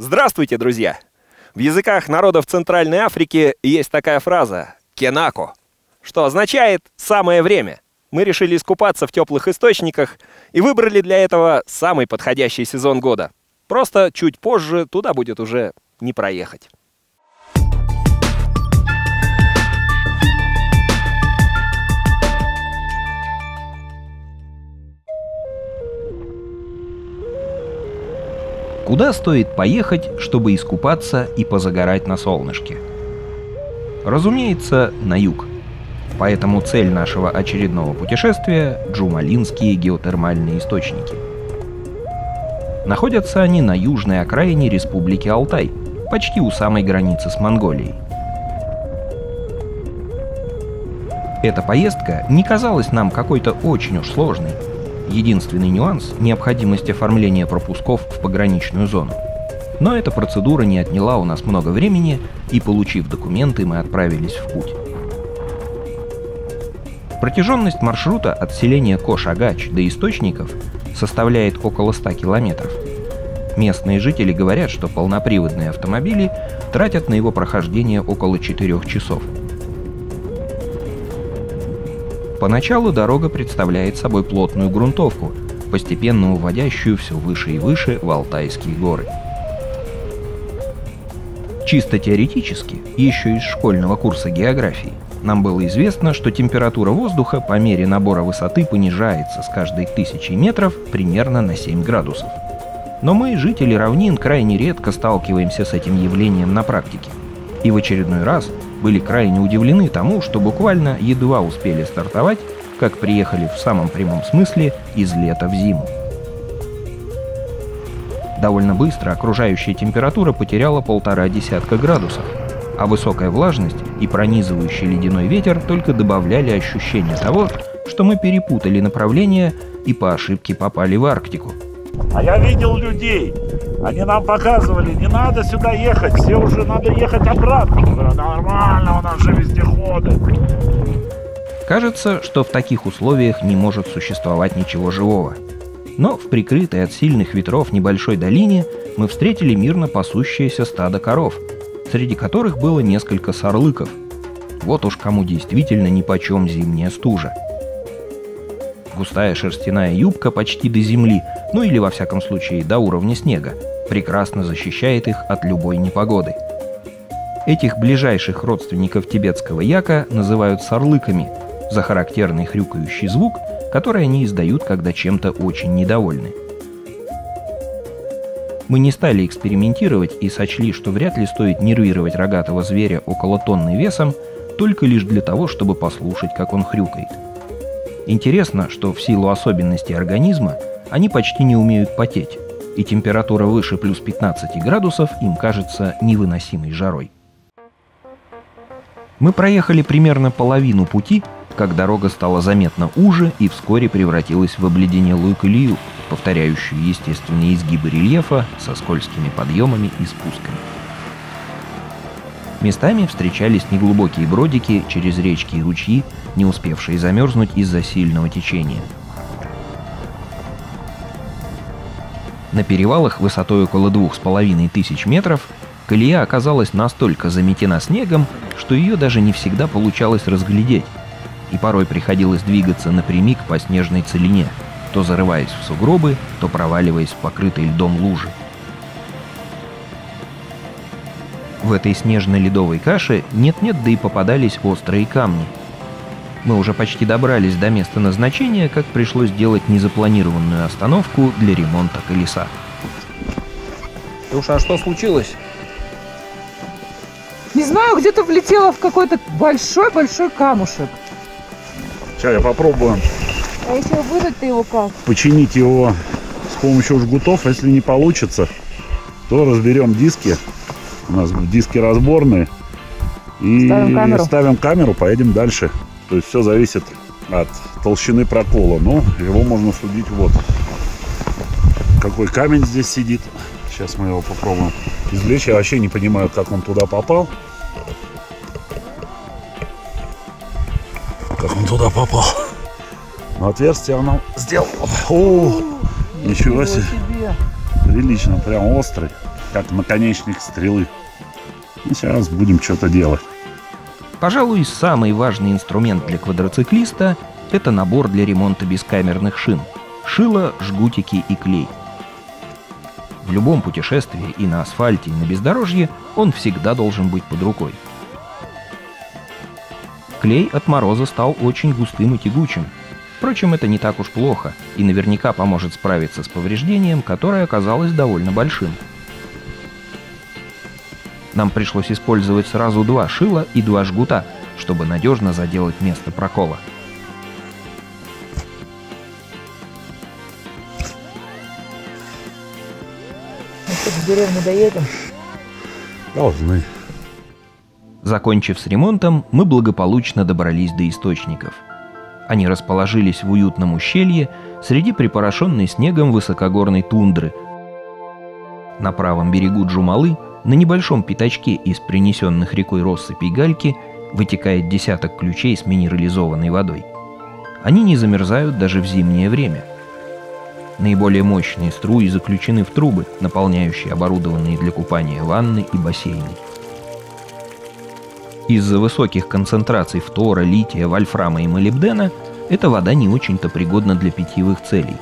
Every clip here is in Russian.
Здравствуйте, друзья! В языках народов Центральной Африки есть такая фраза «кенако», что означает «самое время». Мы решили искупаться в теплых источниках и выбрали для этого самый подходящий сезон года. Просто чуть позже туда будет уже не проехать. Куда стоит поехать, чтобы искупаться и позагорать на солнышке? Разумеется, на юг. Поэтому цель нашего очередного путешествия – Джумалинские геотермальные источники. Находятся они на южной окраине Республики Алтай, почти у самой границы с Монголией. Эта поездка не казалась нам какой-то очень уж сложной, Единственный нюанс – необходимость оформления пропусков в пограничную зону. Но эта процедура не отняла у нас много времени, и, получив документы, мы отправились в путь. Протяженность маршрута от селения Кош-Агач до источников составляет около 100 километров. Местные жители говорят, что полноприводные автомобили тратят на его прохождение около 4 часов – Поначалу дорога представляет собой плотную грунтовку, постепенно уводящую все выше и выше в Алтайские горы. Чисто теоретически, еще из школьного курса географии, нам было известно, что температура воздуха по мере набора высоты понижается с каждой тысячи метров примерно на 7 градусов. Но мы, жители равнин, крайне редко сталкиваемся с этим явлением на практике. И в очередной раз были крайне удивлены тому, что буквально едва успели стартовать, как приехали в самом прямом смысле из лета в зиму. Довольно быстро окружающая температура потеряла полтора десятка градусов, а высокая влажность и пронизывающий ледяной ветер только добавляли ощущение того, что мы перепутали направление и по ошибке попали в Арктику. А я видел людей, они нам показывали, не надо сюда ехать, все уже надо ехать обратно. Нормально, у нас же вездеходы. Кажется, что в таких условиях не может существовать ничего живого. Но в прикрытой от сильных ветров небольшой долине мы встретили мирно пасущееся стадо коров, среди которых было несколько сорлыков. Вот уж кому действительно нипочем зимняя стужа. Густая шерстяная юбка почти до земли, ну или во всяком случае до уровня снега, прекрасно защищает их от любой непогоды. Этих ближайших родственников тибетского яка называют сарлыками за характерный хрюкающий звук, который они издают, когда чем-то очень недовольны. Мы не стали экспериментировать и сочли, что вряд ли стоит нервировать рогатого зверя около тонны весом, только лишь для того, чтобы послушать, как он хрюкает – Интересно, что в силу особенностей организма они почти не умеют потеть, и температура выше плюс 15 градусов им кажется невыносимой жарой. Мы проехали примерно половину пути, как дорога стала заметно уже и вскоре превратилась в обледенелую колею, повторяющую естественные изгибы рельефа со скользкими подъемами и спусками. Местами встречались неглубокие бродики через речки и ручьи, не успевшие замерзнуть из-за сильного течения. На перевалах высотой около двух с половиной тысяч метров колея оказалась настолько заметена снегом, что ее даже не всегда получалось разглядеть, и порой приходилось двигаться напрямик по снежной целине, то зарываясь в сугробы, то проваливаясь в покрытый льдом лужи. В этой снежно-ледовой каше нет-нет, да и попадались острые камни. Мы уже почти добрались до места назначения, как пришлось делать незапланированную остановку для ремонта колеса. Душа, а что случилось? Не знаю, где-то влетело в какой-то большой-большой камушек. Сейчас я попробую. А если вырыть-то его как? Починить его с помощью жгутов. Если не получится, то разберем диски у нас диски разборные. И ставим камеру. ставим камеру, поедем дальше. То есть все зависит от толщины прокола. Но его можно судить вот. Какой камень здесь сидит. Сейчас мы его попробуем извлечь. Я вообще не понимаю, как он туда попал. Как он туда попал. Но отверстие оно сделало. О, ничего себе. Прилично, прям острый. Как наконечник стрелы. И сейчас будем что-то делать. Пожалуй, самый важный инструмент для квадроциклиста – это набор для ремонта бескамерных шин. Шило, жгутики и клей. В любом путешествии и на асфальте, и на бездорожье он всегда должен быть под рукой. Клей от мороза стал очень густым и тягучим. Впрочем, это не так уж плохо и наверняка поможет справиться с повреждением, которое оказалось довольно большим – нам пришлось использовать сразу два шила и два жгута, чтобы надежно заделать место прокола. Ну что, в деревню доедем? Должны. Закончив с ремонтом, мы благополучно добрались до источников. Они расположились в уютном ущелье среди припорошенной снегом высокогорной тундры. На правом берегу Джумалы на небольшом пятачке из принесенных рекой россыпей гальки вытекает десяток ключей с минерализованной водой. Они не замерзают даже в зимнее время. Наиболее мощные струи заключены в трубы, наполняющие оборудованные для купания ванны и бассейны. Из-за высоких концентраций фтора, лития, вольфрама и молибдена эта вода не очень-то пригодна для питьевых целей.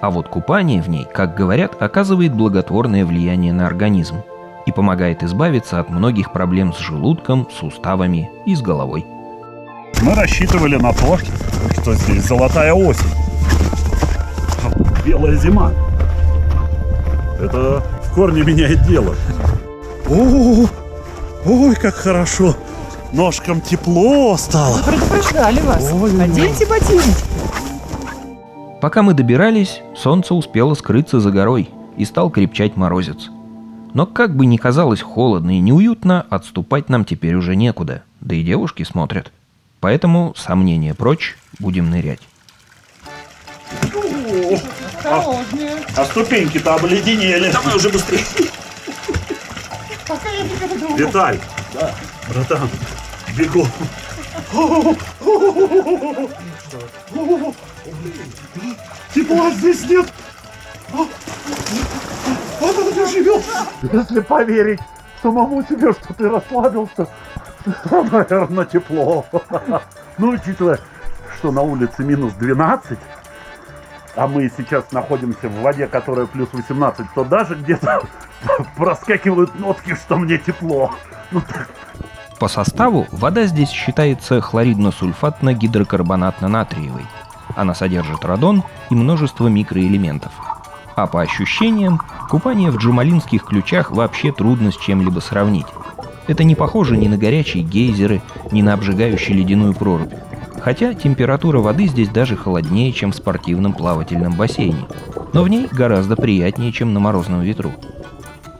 А вот купание в ней, как говорят, оказывает благотворное влияние на организм – помогает избавиться от многих проблем с желудком, суставами и с головой. Мы рассчитывали на то, что здесь золотая осень, белая зима. Это в корне меняет дело. О, ой, как хорошо. Ножкам тепло стало. Мы предупреждали вас. Ой, Оденьте ботинки. Пока мы добирались, солнце успело скрыться за горой и стал крепчать морозец. Но как бы ни казалось холодно и неуютно, отступать нам теперь уже некуда. Да и девушки смотрят. Поэтому сомнения прочь, будем нырять. А, а ступеньки-то обледенели. Давай уже быстрее. Виталь, да. братан, бегом. Тепла здесь нет. Он где живет. Если поверить самому себе, что ты расслабился, наверное, тепло. Ну, учитывая, что на улице минус 12, а мы сейчас находимся в воде, которая плюс 18, то даже где-то проскакивают нотки, что мне тепло. Ну, По составу вода здесь считается хлоридно-сульфатно-гидрокарбонатно-натриевой. Она содержит радон и множество микроэлементов – а по ощущениям, купание в джумалинских ключах вообще трудно с чем-либо сравнить. Это не похоже ни на горячие гейзеры, ни на обжигающую ледяную прорубь. Хотя температура воды здесь даже холоднее, чем в спортивном плавательном бассейне. Но в ней гораздо приятнее, чем на морозном ветру.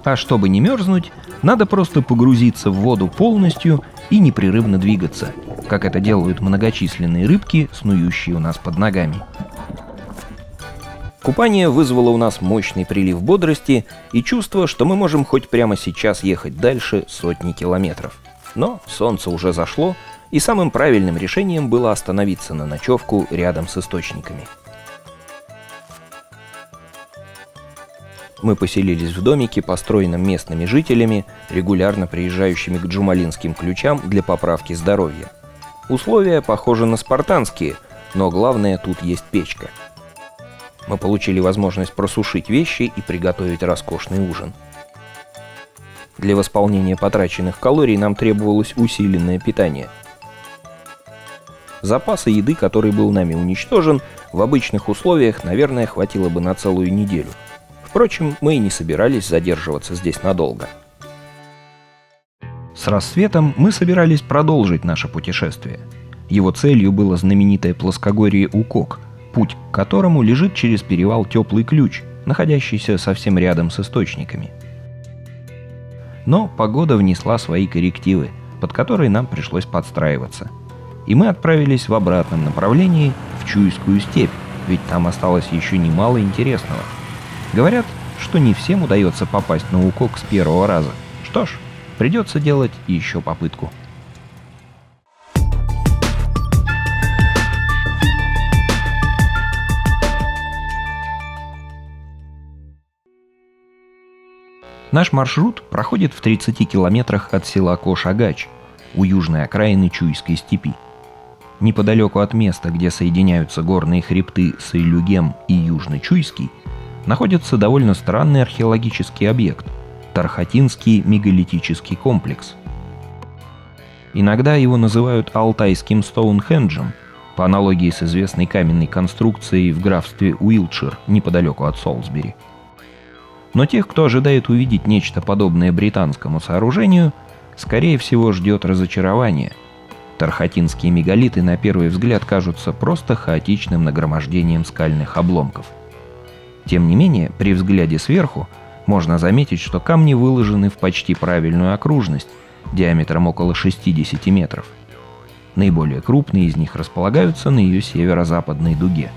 А чтобы не мерзнуть, надо просто погрузиться в воду полностью и непрерывно двигаться, как это делают многочисленные рыбки, снующие у нас под ногами. Купание вызвало у нас мощный прилив бодрости и чувство, что мы можем хоть прямо сейчас ехать дальше сотни километров. Но солнце уже зашло, и самым правильным решением было остановиться на ночевку рядом с источниками. Мы поселились в домике, построенном местными жителями, регулярно приезжающими к джумалинским ключам для поправки здоровья. Условия похожи на спартанские, но главное тут есть печка – мы получили возможность просушить вещи и приготовить роскошный ужин. Для восполнения потраченных калорий нам требовалось усиленное питание. Запаса еды, который был нами уничтожен, в обычных условиях, наверное, хватило бы на целую неделю. Впрочем, мы и не собирались задерживаться здесь надолго. С рассветом мы собирались продолжить наше путешествие. Его целью было знаменитое плоскогорье Укок – путь к которому лежит через перевал Теплый Ключ, находящийся совсем рядом с источниками. Но погода внесла свои коррективы, под которые нам пришлось подстраиваться. И мы отправились в обратном направлении, в Чуйскую степь, ведь там осталось еще немало интересного. Говорят, что не всем удается попасть на Укок с первого раза. Что ж, придется делать еще попытку. Наш маршрут проходит в 30 километрах от села Кошагач, у южной окраины Чуйской степи. Неподалеку от места, где соединяются горные хребты Сайлюгем и Южно-Чуйский, находится довольно странный археологический объект – Тархатинский мегалитический комплекс. Иногда его называют Алтайским Стоунхенджем, по аналогии с известной каменной конструкцией в графстве Уилтшир, неподалеку от Солсбери. Но тех, кто ожидает увидеть нечто подобное британскому сооружению, скорее всего ждет разочарование. Тархатинские мегалиты на первый взгляд кажутся просто хаотичным нагромождением скальных обломков. Тем не менее, при взгляде сверху можно заметить, что камни выложены в почти правильную окружность, диаметром около 60 метров. Наиболее крупные из них располагаются на ее северо-западной дуге.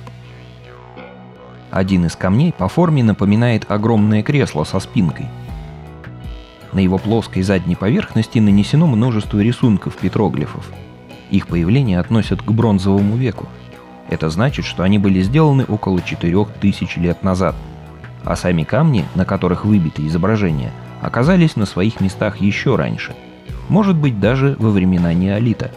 Один из камней по форме напоминает огромное кресло со спинкой. На его плоской задней поверхности нанесено множество рисунков петроглифов. Их появление относят к бронзовому веку – это значит, что они были сделаны около 4000 лет назад. А сами камни, на которых выбиты изображения, оказались на своих местах еще раньше. Может быть, даже во времена неолита.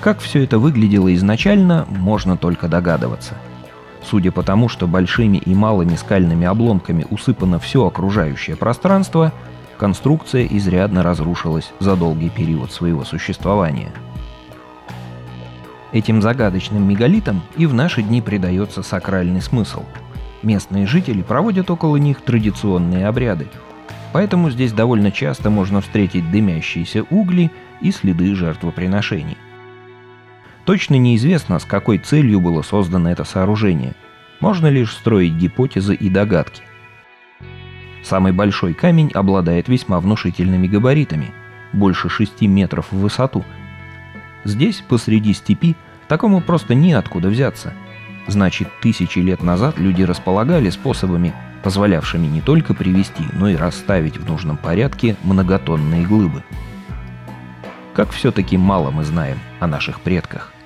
Как все это выглядело изначально, можно только догадываться. Судя по тому, что большими и малыми скальными обломками усыпано все окружающее пространство, конструкция изрядно разрушилась за долгий период своего существования – Этим загадочным мегалитам и в наши дни придается сакральный смысл. Местные жители проводят около них традиционные обряды. Поэтому здесь довольно часто можно встретить дымящиеся угли и следы жертвоприношений. Точно неизвестно, с какой целью было создано это сооружение. Можно лишь строить гипотезы и догадки. Самый большой камень обладает весьма внушительными габаритами, больше 6 метров в высоту – Здесь, посреди степи, такому просто неоткуда взяться. Значит, тысячи лет назад люди располагали способами, позволявшими не только привести, но и расставить в нужном порядке многотонные глыбы. Как все-таки мало мы знаем о наших предках –